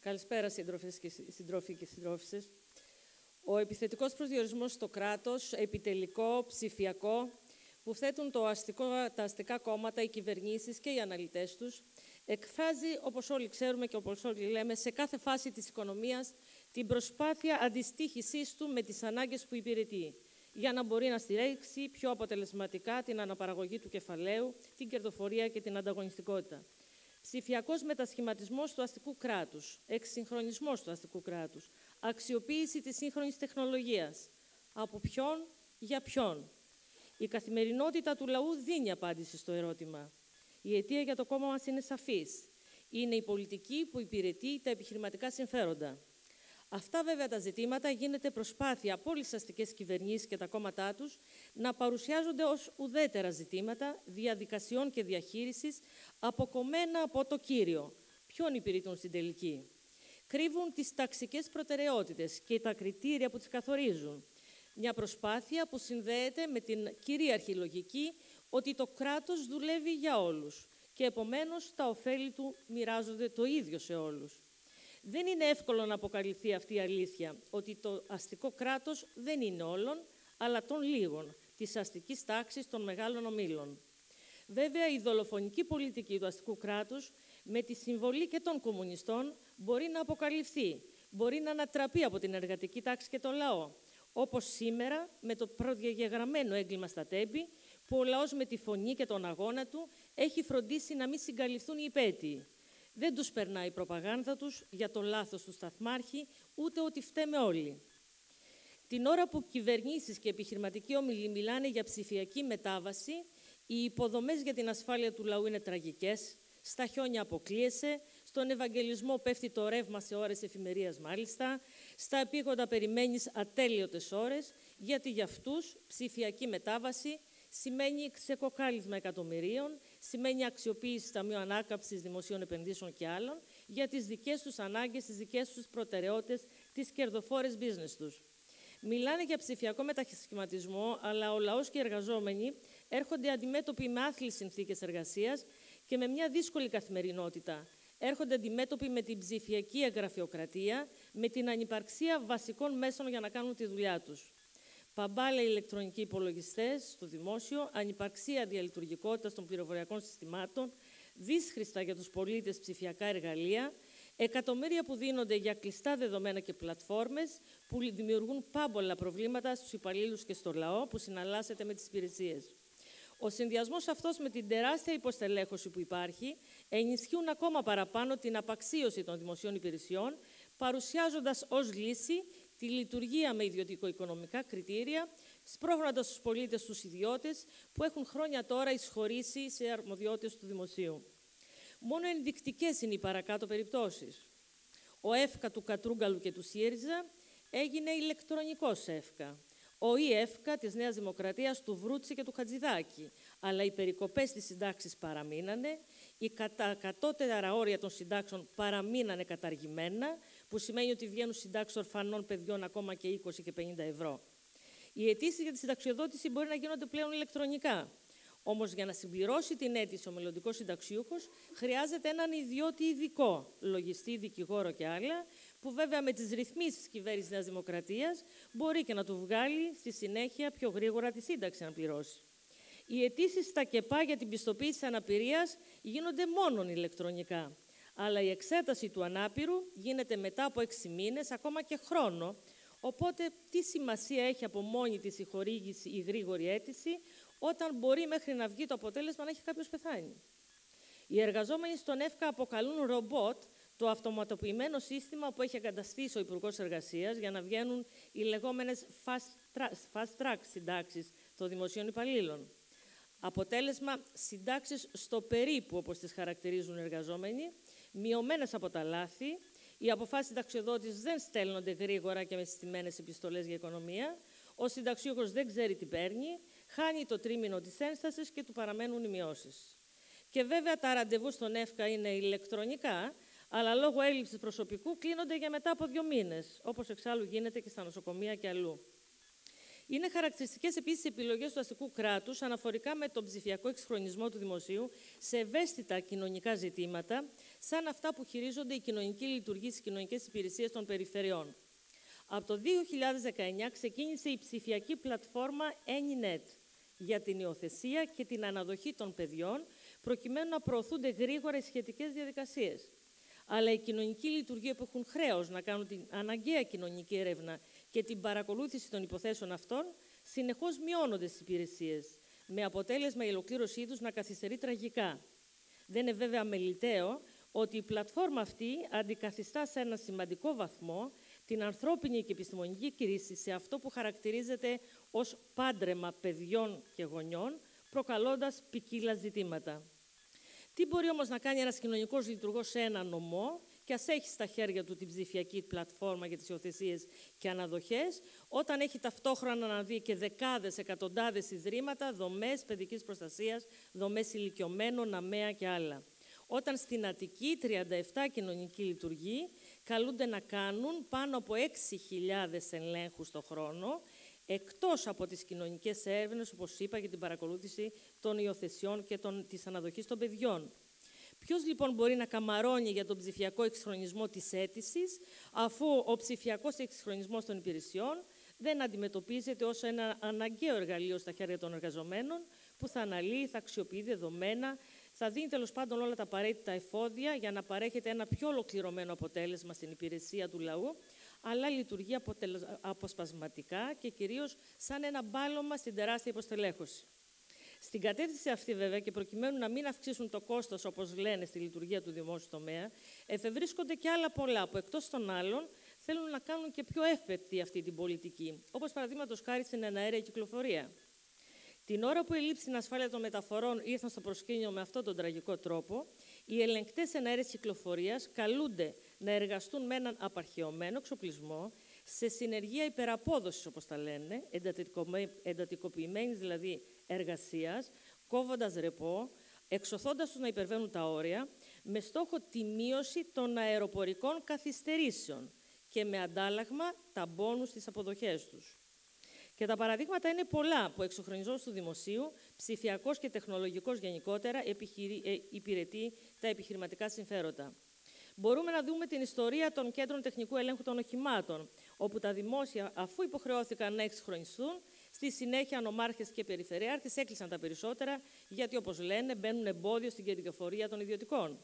Καλησπέρα, σύντροφες και συντρόφοι και συντρόφισσες. Ο επιθετικός προσδιορισμός στο κράτος, επιτελικό, ψηφιακό, που θέτουν το αστικό, τα αστικά κόμματα, οι κυβερνήσεις και οι αναλυτές τους, εκφράζει, όπως όλοι ξέρουμε και όπως όλοι λέμε, σε κάθε φάση της οικονομίας την προσπάθεια αντιστοίχησής του με τις ανάγκες που υπηρετεί, για να μπορεί να στηρίξει πιο αποτελεσματικά την αναπαραγωγή του κεφαλαίου, την κερδοφορία και την ανταγωνιστικότητα. Ψηφιακός μετασχηματισμός του αστικού κράτους, εξυγχρονισμός του αστικού κράτους, αξιοποίηση της σύγχρονης τεχνολογίας. Από ποιον, για ποιον. Η καθημερινότητα του λαού δίνει απάντηση στο ερώτημα. Η αιτία για το κόμμα μας είναι σαφής. Είναι η πολιτική που υπηρετεί τα επιχειρηματικά συμφέροντα. Αυτά βέβαια τα ζητήματα γίνεται προσπάθεια από όλες τις αστικές κυβερνήσεις και τα κόμματά τους να παρουσιάζονται ως ουδέτερα ζητήματα διαδικασιών και διαχείρισης αποκομμένα από το κύριο. Ποιον υπηρετούν στην τελική; Κρύβουν τις ταξικές προτεραιότητες και τα κριτήρια που τις καθορίζουν. Μια προσπάθεια που συνδέεται με την κυρίαρχη λογική ότι το κράτος δουλεύει για όλους και επομένως τα ωφέλη του μοιράζονται το ίδιο σε όλους. Δεν είναι εύκολο να αποκαλυφθεί αυτή η αλήθεια, ότι το αστικό κράτος δεν είναι όλων, αλλά των λίγων, της αστικής τάξης των μεγάλων ομίλων. Βέβαια, η δολοφονική πολιτική του αστικού κράτους, με τη συμβολή και των κομμουνιστών, μπορεί να αποκαλυφθεί, μπορεί να ανατραπεί από την εργατική τάξη και το λαό, όπως σήμερα με το προδιαγεγραμμένο έγκλημα στα τέμπη, που ο λαός με τη φωνή και τον αγώνα του έχει φροντίσει να μην συγκαλυφθούν οι υπέτειοι. Δεν τους περνάει η προπαγάνδα τους για το λάθος του σταθμάρχη, ούτε ότι φταίμε όλοι. Την ώρα που κυβερνήσεις και επιχειρηματικοί όμιλοι μιλάνε για ψηφιακή μετάβαση, οι υποδομές για την ασφάλεια του λαού είναι τραγικές, στα χιόνια αποκλείεσαι, στον Ευαγγελισμό πέφτει το ρεύμα σε ώρες εφημερίας μάλιστα, στα επίγοντα περιμένεις ατέλειωτες ώρες, γιατί για αυτούς ψηφιακή μετάβαση σημαίνει ξεκοκάλισμα εκατομμυρίων, σημαίνει αξιοποίηση Ταμείου Ανάκαμψης Δημοσίων Επενδύσεων και άλλων για τις δικές τους ανάγκες, τις δικές τους προτεραιότητες, τις κερδοφόρες business τους. Μιλάνε για ψηφιακό μετασχηματισμό, αλλά ο λαός και οι εργαζόμενοι έρχονται αντιμέτωποι με άθλιες συνθήκες εργασίας και με μια δύσκολη καθημερινότητα. Έρχονται αντιμέτωποι με την ψηφιακή εγγραφειοκρατία, με την ανυπαρξία βασικών μέσων για να κάνουν τη δουλειά τους παμπάλα ηλεκτρονικοί υπολογιστές στο δημόσιο, ανυπαρξία διαλειτουργικότητας των πληροφοριακών συστημάτων, δύσχρηστα για τους πολίτες ψηφιακά εργαλεία, εκατομμύρια που δίνονται για κλειστά δεδομένα και πλατφόρμες που δημιουργούν πάμπολα προβλήματα στους υπαλλήλους και στο λαό που συναλλάσσεται με τις υπηρεσίες. Ο συνδυασμός αυτός με την τεράστια υποστελέχωση που υπάρχει ενισχύουν ακόμα παραπάνω την απαξίωση των δημοσίων υπηρεσιών, παρουσιάζοντας ως λύση τη λειτουργία με ιδιωτικο-οικονομικά κριτήρια, σπρώχνοντας τους πολίτες τους ιδιώτες που έχουν χρόνια τώρα εισχωρήσει σε αρμοδιότητες του δημοσίου. Μόνο ενδεικτικές είναι οι παρακάτω περιπτώσεις. Ο ΕΦΚΑ του Κατρούγκαλου και του ΣΥΡΙΖΑ έγινε ηλεκτρονικός ΕΦΚΑ. Ο ΙΕΦΚΑ της Νέας Δημοκρατίας του Βρούτσι και του Χατζηδάκη. Αλλά οι περικοπές της συντάξης παραμείνανε, οι κατα... κατώτερα όρια των συντάξεων παραμείνανε καταργημένα, που σημαίνει ότι βγαίνουν συντάξεις ορφανών παιδιών ακόμα και 20 και 50 ευρώ. Οι αιτήσεις για τη συνταξιοδότηση μπορεί να γίνονται πλέον ηλεκτρονικά. Όμως, για να συμπληρώσει την αίτηση ο μελλοντικός συνταξιούχος, χρειάζεται έναν ιδιώτη ειδικό, λογιστή, δικηγόρο και άλλα, που βέβαια με τις ρυθμίσεις της κυβέρνησης Νέας Δημοκρατίας μπορεί και να του βγάλει στη συνέχεια πιο γρήγορα τη σύνταξη να πληρώσει. Οι αιτήσεις στα ΚΕΠΑ για την πιστοποίηση αναπηρίας γίνονται μόνο ηλεκτρονικά αλλά η εξέταση του ανάπηρου γίνεται μετά από έξι μήνες, ακόμα και χρόνο. Οπότε, τι σημασία έχει από μόνη της η χορήγηση, η γρήγορη αίτηση, όταν μπορεί μέχρι να βγει το αποτέλεσμα να έχει κάποιος πεθάνει; Οι εργαζόμενοι στον ΕΦΚΑ αποκαλούν ρομπότ το αυτοματοποιημένο σύστημα που έχει εγκαταστήσει ο Υπουργός Εργασίας για να βγαίνουν οι λεγόμενες fast track συντάξεις των δημοσίων υπαλλήλων. Αποτέλεσμα συντάξεις στο περίπου, όπως τις χαρακτηρίζουν οι εργαζόμενοι, μειωμένες από τα λάθη, οι αποφάσεις συνταξιοδότηση δεν στέλνονται γρήγορα και με συστημένες επιστολές για οικονομία, ο συνταξιούχος δεν ξέρει τι παίρνει, χάνει το τρίμηνο της ένστασης και του παραμένουν οι μειώσεις. Και βέβαια τα ραντεβού στον ΕΦΚΑ είναι ηλεκτρονικά, αλλά λόγω έλλειψης προσωπικού κλείνονται για μετά από δύο μήνες, όπως εξάλλου γίνεται και στα νοσοκομεία και αλλού. Είναι χαρακτηριστικές επίσης οι επιλογές του αστικού κράτους αναφορικά με τον ψηφιακό εξχρονισμό του δημοσίου σε ευαίσθητα κοινωνικά ζητήματα, σαν αυτά που χειρίζονται οι κοινωνικοί λειτουργοί στι κοινωνικέ υπηρεσίε των περιφερειών. Από το 2019 ξεκίνησε η ψηφιακή πλατφόρμα AnyNet για την υιοθεσία και την αναδοχή των παιδιών, προκειμένου να προωθούνται γρήγορα οι σχετικές διαδικασίες. Αλλά οι κοινωνικοί λειτουργοί που έχουν χρέος να κάνουν την αναγκαία κοινωνική έρευνα και την παρακολούθηση των υποθέσεων αυτών, συνεχώς μειώνονται στις υπηρεσίες, με αποτέλεσμα η ολοκλήρωσή τους να καθυστερεί τραγικά. Δεν είναι βέβαια μελιτέο ότι η πλατφόρμα αυτή αντικαθιστά σε ένα σημαντικό βαθμό την ανθρώπινη και επιστημονική κρίση σε αυτό που χαρακτηρίζεται ως πάντρεμα παιδιών και γονιών, προκαλώντας ποικίλα ζητήματα. Τι μπορεί όμως να κάνει ένας κοινωνικός λειτουργός σε ένα νομό και ας έχεις στα χέρια του την ψηφιακή πλατφόρμα για τις υιοθεσίες και αναδοχές, όταν έχει ταυτόχρονα να δει και δεκάδες, εκατοντάδες ιδρύματα, δομές παιδικής προστασίας, δομές ηλικιωμένων, αμαία και άλλα. Όταν στην Αττική 37 κοινωνικοί λειτουργοί καλούνται να κάνουν πάνω από 6.000 ελέγχους το χρόνο, εκτός από τις κοινωνικές έρευνες, όπως είπα, για την παρακολούθηση των υιοθεσιών και των, της αναδοχής των παιδιών. Ποιος λοιπόν μπορεί να καμαρώνει για τον ψηφιακό εξυγχρονισμό της αίτησης, αφού ο ψηφιακός εξυγχρονισμός των υπηρεσιών δεν αντιμετωπίζεται ως ένα αναγκαίο εργαλείο στα χέρια των εργαζομένων, που θα αναλύει, θα αξιοποιεί δεδομένα, θα δίνει τέλος πάντων όλα τα απαραίτητα εφόδια για να παρέχεται ένα πιο ολοκληρωμένο αποτέλεσμα στην υπηρεσία του λαού, αλλά λειτουργεί αποσπασματικά και κυρίως σαν ένα μπάλωμα στην τεράστια υποστελέχωση. Στην κατεύθυνση αυτή, βέβαια, και προκειμένου να μην αυξήσουν το κόστος, όπως λένε, στη λειτουργία του δημόσιου τομέα, εφευρίσκονται και άλλα πολλά που εκτός των άλλων θέλουν να κάνουν και πιο εύπεπτη αυτή την πολιτική. Όπως παραδείγματος χάρη στην εναέρια κυκλοφορία. Την ώρα που η λήψη ασφάλεια των μεταφορών ήρθαν στο προσκήνιο με αυτόν τον τραγικό τρόπο, οι ελεγκτές εναέρεια κυκλοφορίας καλούνται να εργαστούν με έναν απαρχαιωμένο εξοπλισμό, σε συνεργεία υπεραπόδοσης, όπως τα λένε, εντατικοποιημένης δηλαδή εργασίας, κόβοντας ρεπό, εξωθώντας τους να υπερβαίνουν τα όρια, με στόχο τη μείωση των αεροπορικών καθυστερήσεων και με αντάλλαγμα τα μπόνους στις αποδοχές τους. Και τα παραδείγματα είναι πολλά που εξοχρονισμό του δημοσίου, ψηφιακός και τεχνολογικός γενικότερα, ε, υπηρετεί τα επιχειρηματικά συμφέροντα. Μπορούμε να δούμε την ιστορία των κέντρων τεχνικού ελέγχου των οχημάτων, όπου τα δημόσια, αφού υποχρεώθηκαν να εξυγχρονιστούν, στη συνέχεια νομάρχε και περιφερειάρχε έκλεισαν τα περισσότερα, γιατί όπως λένε μπαίνουν εμπόδιο στην κερδοφορία των ιδιωτικών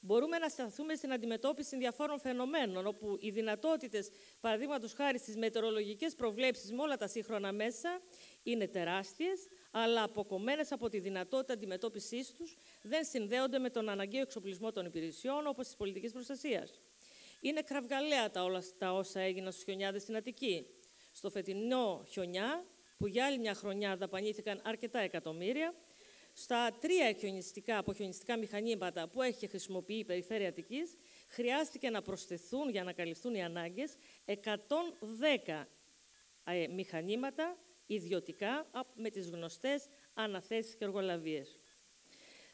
μπορούμε να σταθούμε στην αντιμετώπιση διαφόρων φαινομένων, όπου οι δυνατότητες, παραδείγματος χάρη στις μετεωρολογικές προβλέψεις με όλα τα σύγχρονα μέσα, είναι τεράστιες, αλλά αποκομμένες από τη δυνατότητα αντιμετώπιση τους, δεν συνδέονται με τον αναγκαίο εξοπλισμό των υπηρεσιών, όπως της πολιτικής προστασίας. Είναι κραυγαλαία τα, όλα, τα όσα έγιναν στους χιονιάδες στην Αττική. Στο φετινό χιονιά, που για άλλη μια χρονιά δαπανήθηκαν αρκετά εκατομμύρια, στα τρία χιονιστικά, αποχιονιστικά μηχανήματα που έχει χρησιμοποιεί η Περιφέρεια Αττικής, χρειάστηκε να προσθεθούν για να καλυφθούν οι ανάγκες 110 ε, μηχανήματα ιδιωτικά με τις γνωστές αναθέσεις και εργολαβίες.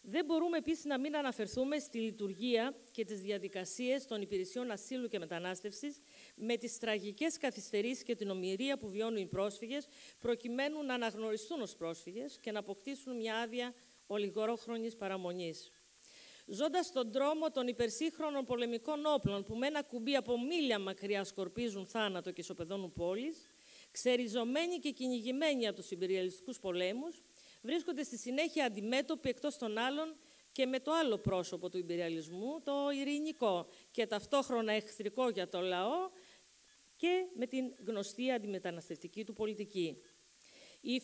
Δεν μπορούμε επίσης να μην αναφερθούμε στη λειτουργία και τις διαδικασίες των υπηρεσιών ασύλου και μετανάστευσης με τις τραγικές καθυστερήσεις και την ομοιρία που βιώνουν οι πρόσφυγες προκειμένου να αναγνωριστούν ως πρόσφυγες και να αποκτήσουν μια άδεια ολιγορόχρονης παραμονής. Ζώντας στον δρόμο των υπερσύγχρονων πολεμικών όπλων που με ένα κουμπί από μίλια μακριά σκορπίζουν θάνατο και ισοπεδώνουν πόλεις, ξεριζωμένοι και κυνηγημένοι από τους υπεριαλιστικούς πολέμους, βρίσκονται στη συνέχεια αντιμέτωποι εκτός των άλλων και με το άλλο πρόσωπο του υπεριαλισμού, το ειρηνικό και ταυτόχρονα εχθρικό για το λαό και με την γνωστή αντιμεταναστευτική του πολιτική. Η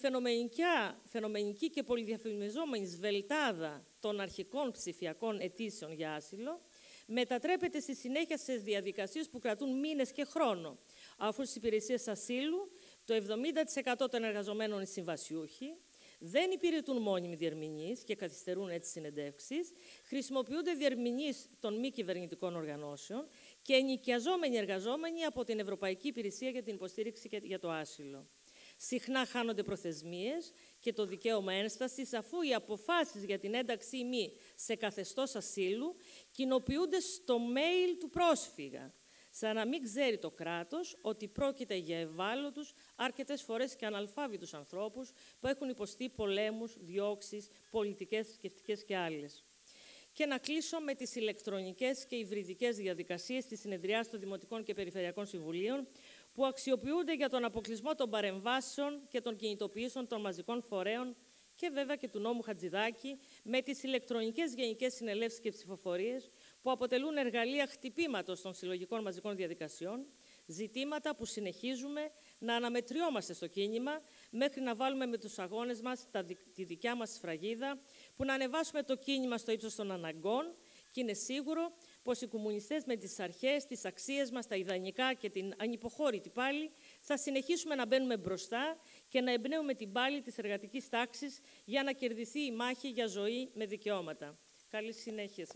φαινομενική και πολυδιαφημιζόμενη σβελτάδα των αρχικών ψηφιακών αιτήσεων για άσυλο μετατρέπεται στη συνέχεια σε διαδικασίες που κρατούν μήνες και χρόνο, αφού στις υπηρεσίες ασύλου το 70% των εργαζομένων είναι συμβασιούχοι, δεν υπηρετούν μόνιμοι διερμηνείς και καθυστερούν έτσι συνεντεύξεις, χρησιμοποιούνται διερμηνείς των μη κυβερνητικών οργανώσεων και ενοικιαζόμενοι εργαζόμενοι από την Ευρωπαϊκή Υπηρεσία για την Υποστήριξη για το Άσυλο. Συχνά χάνονται προθεσμίες και το δικαίωμα ένστασης, αφού οι αποφάσεις για την ένταξη ή μη σε καθεστώς ασύλου κοινοποιούνται στο mail του πρόσφυγα σαν να μην ξέρει το κράτος ότι πρόκειται για ευάλωτους, αρκετές φορές και αναλφάβητους ανθρώπους που έχουν υποστεί πολέμους, διώξεις, πολιτικές, θρησκευτικέ και άλλες. Και να κλείσω με τις ηλεκτρονικές και υβριδικές διαδικασίες της συνεδριάς των Δημοτικών και Περιφερειακών Συμβουλίων που αξιοποιούνται για τον αποκλεισμό των παρεμβάσεων και των κινητοποιήσεων των μαζικών φορέων και βέβαια και του νόμου Χατζηδάκη με τις ηλεκτρονικές γενικές συνελεύσεις και ψηφοφορίες που αποτελούν εργαλεία χτυπήματος των συλλογικών μαζικών διαδικασιών, ζητήματα που συνεχίζουμε να αναμετριόμαστε στο κίνημα μέχρι να βάλουμε με τους αγώνες μας τη δικιά μας σφραγίδα, που να ανεβάσουμε το κίνημα στο ύψος των αναγκών και είναι σίγουρο πως οι κομμουνιστές με τις αρχές, τις αξίες μας, τα ιδανικά και την ανυποχώρητη πάλι θα συνεχίσουμε να μπαίνουμε μπροστά και να εμπνέουμε την πάλη της εργατικής τάξης για να κερδιθεί η μάχη για ζωή με δικαιώματα. Καλή συνέχεια.